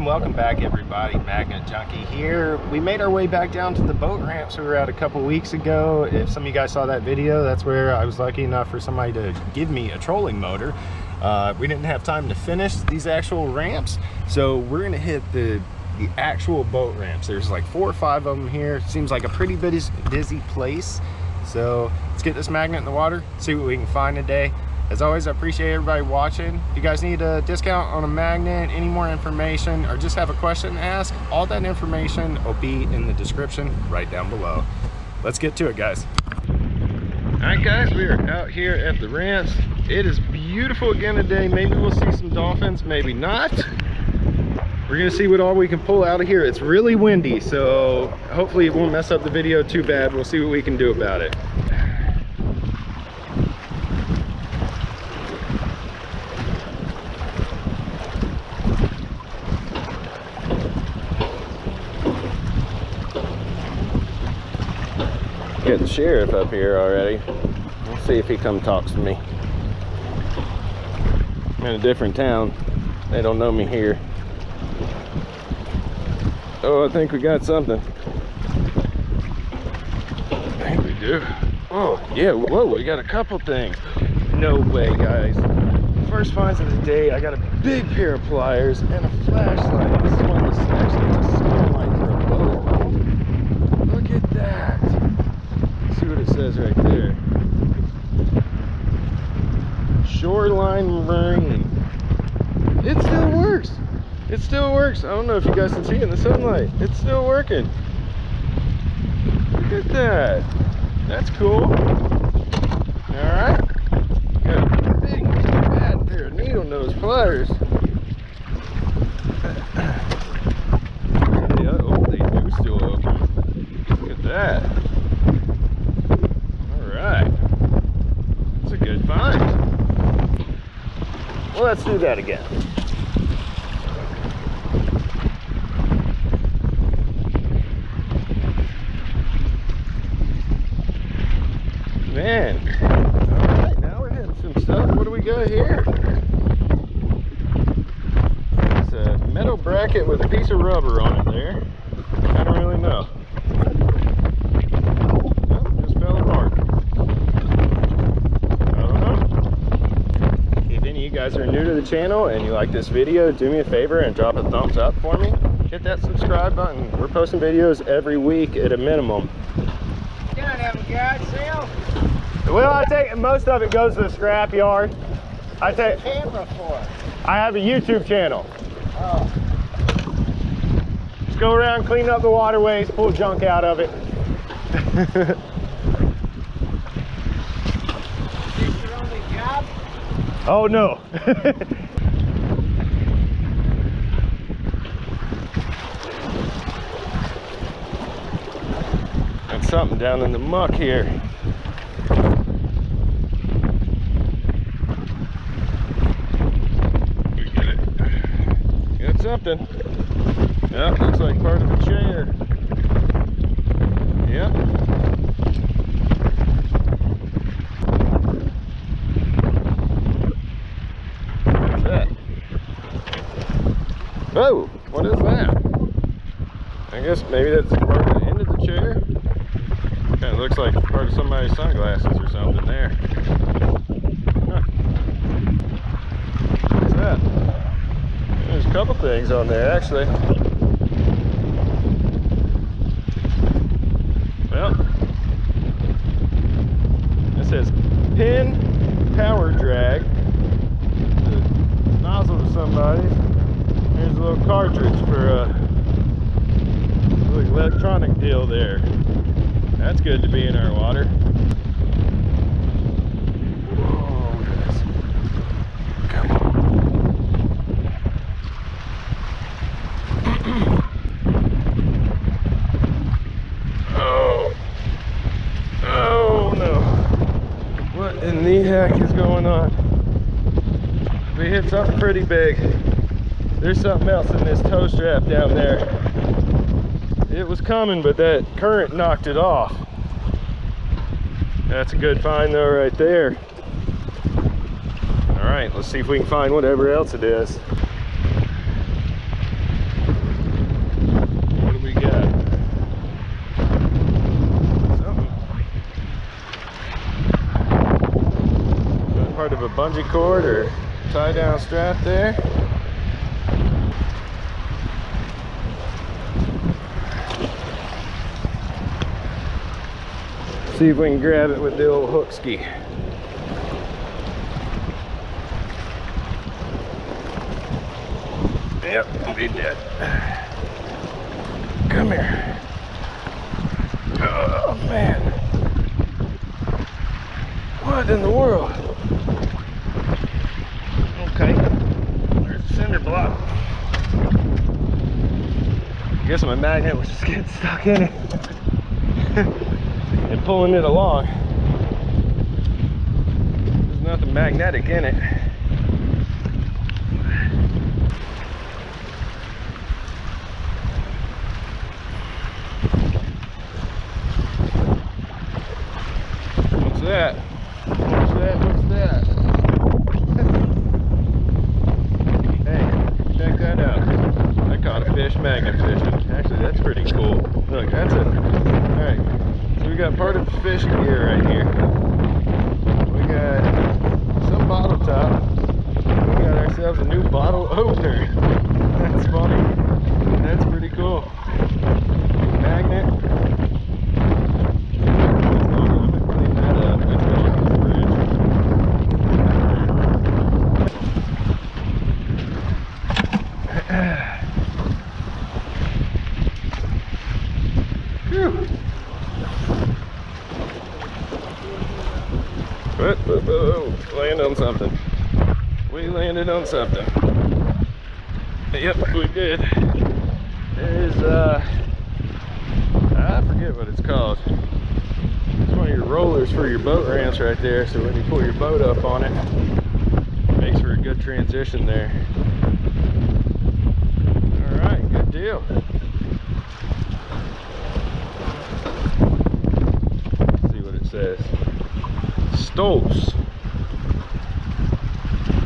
and welcome back everybody. Magnet junkie here. We made our way back down to the boat ramps we were at a couple weeks ago. If some of you guys saw that video that's where i was lucky enough for somebody to give me a trolling motor. Uh, we didn't have time to finish these actual ramps so we're gonna hit the the actual boat ramps. There's like four or five of them here. Seems like a pretty busy busy place. So let's get this magnet in the water see what we can find today as always, I appreciate everybody watching. If you guys need a discount on a magnet, any more information, or just have a question to ask, all that information will be in the description right down below. Let's get to it, guys. All right, guys, we are out here at the ranch. It is beautiful again today. Maybe we'll see some dolphins, maybe not. We're gonna see what all we can pull out of here. It's really windy, so hopefully it won't mess up the video too bad. We'll see what we can do about it. Get the sheriff up here already. We'll see if he come talks to me. I'm in a different town. They don't know me here. Oh, I think we got something. I think we do. Oh, yeah, whoa, we got a couple things. No way, guys. First finds of the day, I got a big pair of pliers and a flashlight. This is one actually it's a small light for a boat. Look at that. Let's see what it says right there. Shoreline Marine. It still works. It still works. I don't know if you guys can see it in the sunlight. It's still working. Look at that. That's cool. Alright. Got a big bad pair of needle nose pliers. yeah, oh, they do still open. Look at that. Alright. That's a good find. Well, let's do that again. Man. All right, now we're hitting some stuff. What do we got here? It's a metal bracket with a piece of rubber on it there. I don't really know. Oh, just fell apart. I don't know. If any of you guys are new to the channel and you like this video, do me a favor and drop a thumbs up for me. Hit that subscribe button. We're posting videos every week at a minimum. You don't have a garage sale? Well, I take most of it goes to the scrap yard. I take Camera for? I have a YouTube channel. Oh, Just go around, clean up the waterways, pull junk out of it. this your only job? Oh no. Got something down in the muck here. We get it. Got something. Yeah, looks like part of a chair. Yeah. What's that? Oh, what is that? I guess maybe that's part of the end of the chair. Kind of looks like part of somebody's sunglasses or something there. Huh. What's that? There's a couple things on there actually. Well, it says Penn power drag. The nozzle to somebody's. Here's a little cartridge for a electronic deal there. That's good to be in our water. Oh. Oh no. What in the heck is going on? We hit something pretty big. There's something else in this tow strap down there it was coming, but that current knocked it off. That's a good find though right there. All right, let's see if we can find whatever else it is. What do we got? Something. Part of a bungee cord or tie down strap there. See if we can grab it with the old hook ski. Yep, be dead. Come here. Oh man. What in the world? Okay. There's the cinder block. I guess my magnet was just getting stuck in it pulling it along. There's nothing magnetic in it. What's that? What's that? What's that? hey, check that out. I caught a fish magnet fishing. Actually, that's pretty cool. Look, that's a. Got part of fishing gear right here. We got some bottle top. We got ourselves a new bottle opener. That's funny. That's pretty cool. Magnet. Let's go let me clean that up. Let's go in the fridge. Phew. Whoa, whoa, whoa, Land on something. We landed on something. Yep, we did. There's uh I forget what it's called. It's one of your rollers for your boat ramps right there. So when you pull your boat up on it, makes for a good transition there. All right, good deal. Let's see what it says. Stoltz.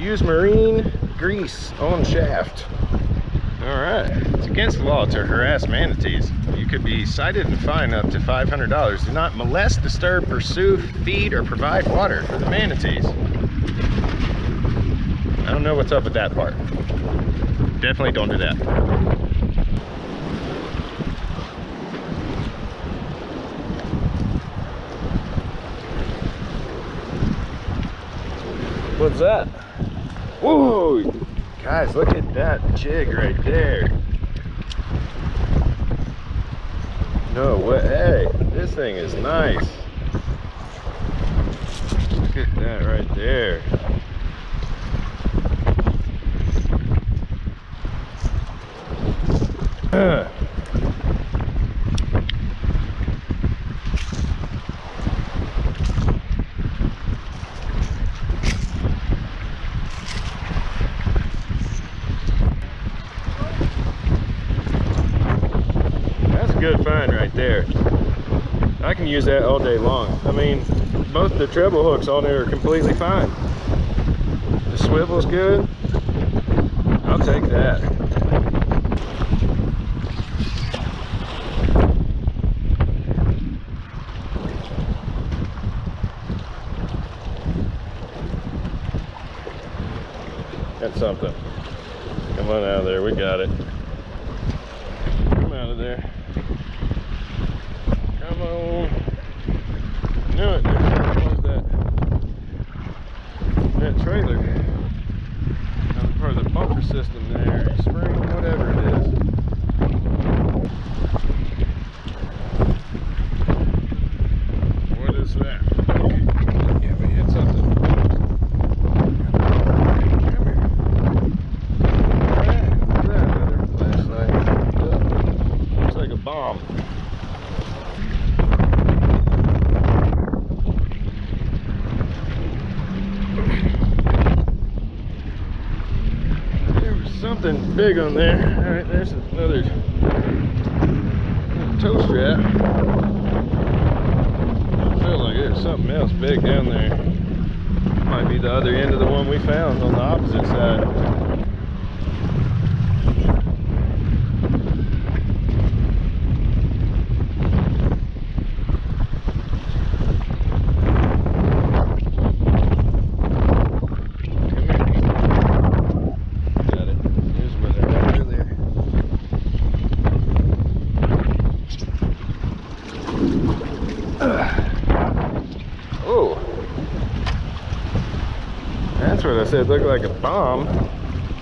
Use marine grease on shaft. All right. It's against the law to harass manatees. You could be cited and fined up to $500. Do not molest, disturb, pursue, feed, or provide water for the manatees. I don't know what's up with that part. Definitely don't do that. What's that? Whoa! Guys, look at that jig right there. No way. Hey, this thing is nice. Look at that right there. Ugh. That's a good find right there. I can use that all day long. I mean, both the treble hooks on there are completely fine. The swivel's good. I'll take that. That's something. Come on out of there, we got it. Come out of there. Come on. Knew it. Was that. That trailer. Part of the bumper system there. Spring, whatever it is. What is that? Yeah, we hit something. Come here. Alright, what's that? Another flashlight. Yep. Looks like a bomb. There was something big on there. Alright, there's another toe strap. I feel like there's something else big down there. Might be the other end of the one we found on the opposite side. What I said looked like a bomb.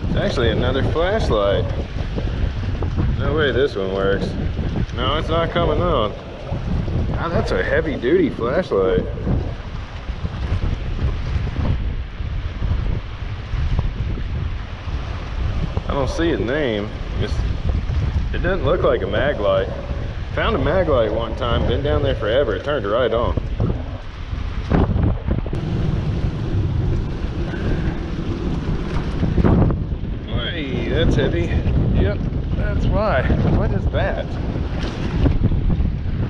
It's actually another flashlight. No way this one works. No, it's not coming on. That's a heavy duty flashlight. I don't see a name. It's, it doesn't look like a Maglite. Found a Maglite one time, been down there forever. It turned right on. That's heavy. Yep, that's why. What is that?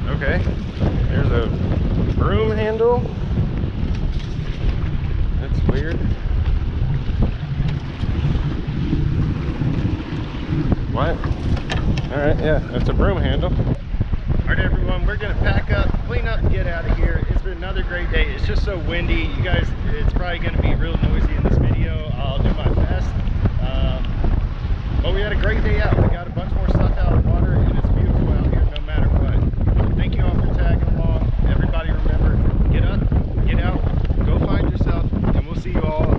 Okay, there's a broom handle. That's weird. What? All right, yeah, that's a broom handle. All right, everyone, we're gonna pack up, clean up, and get out of here. It's been another great day. It's just so windy. You guys, it's probably gonna be real noisy in this video. I'll do my best. But we had a great day out. We got a bunch more stuff out of the water, and it's beautiful out here no matter what. Thank you all for tagging along. Everybody remember, get up, get out, go find yourself, and we'll see you all